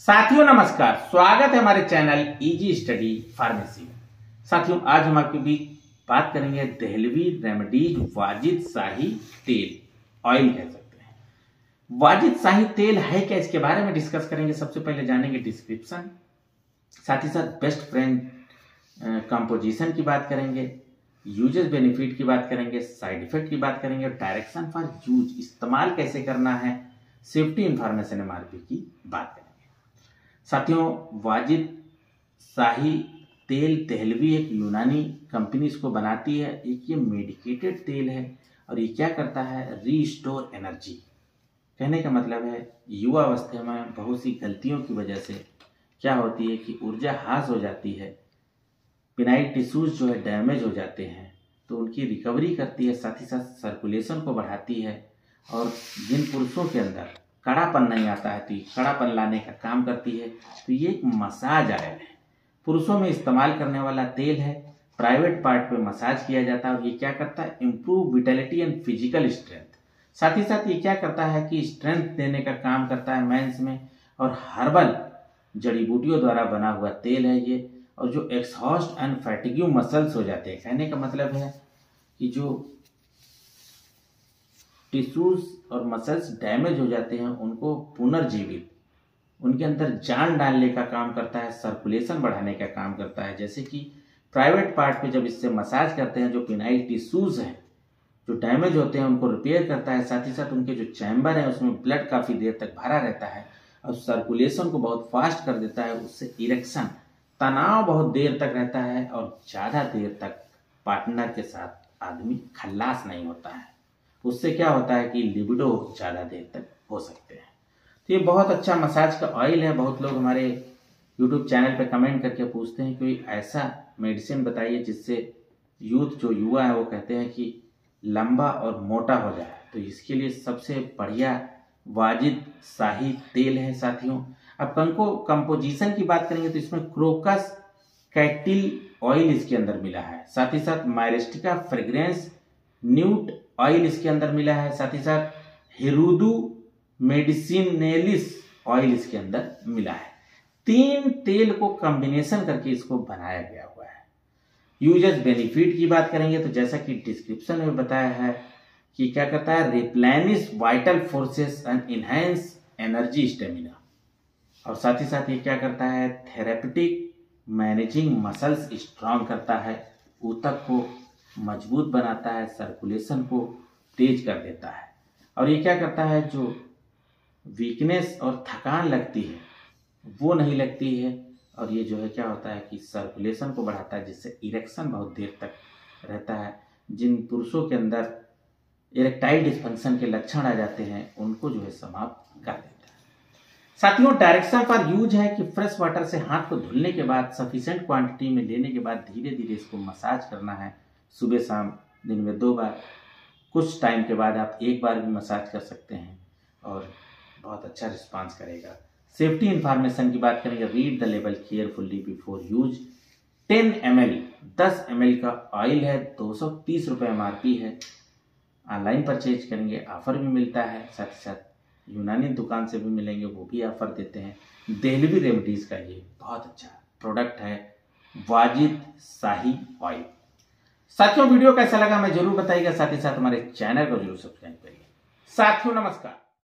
साथियों, नमस्कार। स्वागत है हमारे चैनल इजी स्टडी फार्मेसी में। साथियों, आज हम आपके बीच बात करेंगे दहलवी रेमेडीज वाजिद शाही तेल ऑयल कह सकते हैं। वाजिद शाही तेल है क्या? इसके बारे में डिस्कस करेंगे। सबसे पहले जानेंगे डिस्क्रिप्शन साथ ही साथ बेस्ट फ्रेंड कंपोजिशन की बात करेंगे। यूजेस बेनिफिट की बात करेंगे। साइड इफ़ेक्ट की बात करेंगे। और डायरेक्शन फॉर यूज़ इस्तेमाल कैसे करना है? सेफ्टी इंफॉर्मेशन एमआरपी की बात करेंगे। साथियों, वाजिद शाही तेल तेहलवी एक यूनानी कंपनी इसको बनाती है। एक ये मेडिकेटेड तेल है और ये क्या करता है? रीस्टोर एनर्जी कहने का मतलब है, युवा अवस्था में बहुत सी गलतियों की वजह से क्या होती है कि ऊर्जा हास हो जाती है पिनाइल टिश्यूज जो है डैमेज हो जाते हैं तो उनकी रिकवरी करती है, साथ ही साथ सर्कुलेशन को बढ़ाती है और जिन पुरुषों के अंदर कड़ापन नहीं आता है तो ये कड़ापन लाने का काम करती है। तो ये एक मसाज आयल है। पुरुषों में इस्तेमाल करने वाला तेल है। प्राइवेट पार्ट पे मसाज किया जाता है और ये क्या करता है? Improve vitality and physical strength साथ ही साथ ये क्या करता है कि स्ट्रेंथ देने का काम करता है मेंस में। और हर्बल, जड़ी बूटियों द्वारा बना हुआ तेल है ये। और जो एक्सहॉस्ट एंड फैटिग्यू मसल्स हो जाते हैं। कहने का मतलब है कि जो टिश्यूज और मसल्स डैमेज हो जाते हैं, उनको पुनर्जीवित। उनके अंदर जान डालने का काम करता है सर्कुलेशन बढ़ाने का काम करता है। जैसे कि प्राइवेट पार्ट पे जब इससे मसाज करते हैं, जो पिनाइल टिश्यूज हैं, जो डैमेज होते हैं, उनको रिपेयर करता है। साथ ही साथ उनके जो चैम्बर है, उसमें ब्लड काफ़ी देर तक भरा रहता है। और सर्कुलेशन को बहुत फास्ट कर देता है, उससे इरेक्शन तनाव बहुत देर तक रहता है और ज़्यादा देर तक पार्टनर के साथ आदमी खल्लास नहीं होता है। उससे क्या होता है कि लिबिडो ज़्यादा देर तक हो सकते हैं। तो ये बहुत अच्छा मसाज का ऑयल है। बहुत लोग हमारे यूट्यूब चैनल पर कमेंट करके पूछते हैं कोई ऐसा मेडिसिन बताइए जिससे यूथ जो युवा है वो कहते हैं कि लंबा और मोटा हो जाए। तो इसके लिए सबसे बढ़िया वाजिद शाही तेल है साथियों। अब कंको कंपोजिशन की बात करेंगे तो इसमें क्रोकस कैटिल ऑयल इसके अंदर मिला है। साथ ही साथ मायरेस्टिका फ्रेग्रेंस न्यूट ऑयल इसके अंदर मिला है, साथ ही साथ हेरुदू मेडिसिनेलिस ऑयल इसके अंदर मिला है। तीन तेल को कॉम्बिनेशन करके इसको बनाया गया हुआ है। यूज़र्स बेनिफिट की बात करेंगे तो जैसा कि डिस्क्रिप्शन में बताया है कि क्या करता है replenish vital forces and enhance energy stamina और साथ ही साथ ये क्या करता है थेरेपेटिक मैनेजिंग मसल्स स्ट्रांग करता है, ऊतक को मज़बूत बनाता है सर्कुलेशन को तेज कर देता है। और ये क्या करता है, जो वीकनेस और थकान लगती है, वो नहीं लगती है। और ये जो है, क्या होता है कि सर्कुलेशन को बढ़ाता है, जिससे इरेक्शन बहुत देर तक रहता है। जिन पुरुषों के अंदर इरेक्टाइल डिस्फंक्शन के लक्षण आ जाते हैं, उनको जो है समाप्त कर देता है। साथियों डायरेक्शन फॉर यूज़ है कि फ्रेश वाटर से हाथ को धुलने के बाद सफिशिएंट क्वांटिटी में लेने के बाद धीरे धीरे इसको मसाज करना है। सुबह शाम, दिन में दो बार। कुछ टाइम के बाद आप एक बार भी मसाज कर सकते हैं और बहुत अच्छा रिस्पांस करेगा। सेफ्टी इंफॉर्मेशन की बात करेंगे read the label carefully before use 10 M L दस एम एल का ऑयल है, दो सौ तीस रुपये एम आर पी है। ऑनलाइन परचेज करेंगे ऑफ़र भी मिलता है, साथ ही साथ यूनानी दुकान से भी मिलेंगे, वो भी ऑफ़र देते हैं। देहलवी रेमडीज़ का ये बहुत अच्छा प्रोडक्ट है, वाजिद शाही ऑयल साथियों, वीडियो कैसा लगा मैं ज़रूर बताइएगा। साथ ही साथ हमारे चैनल को ज़रूर सब्सक्राइब करिए। साथियों, नमस्कार।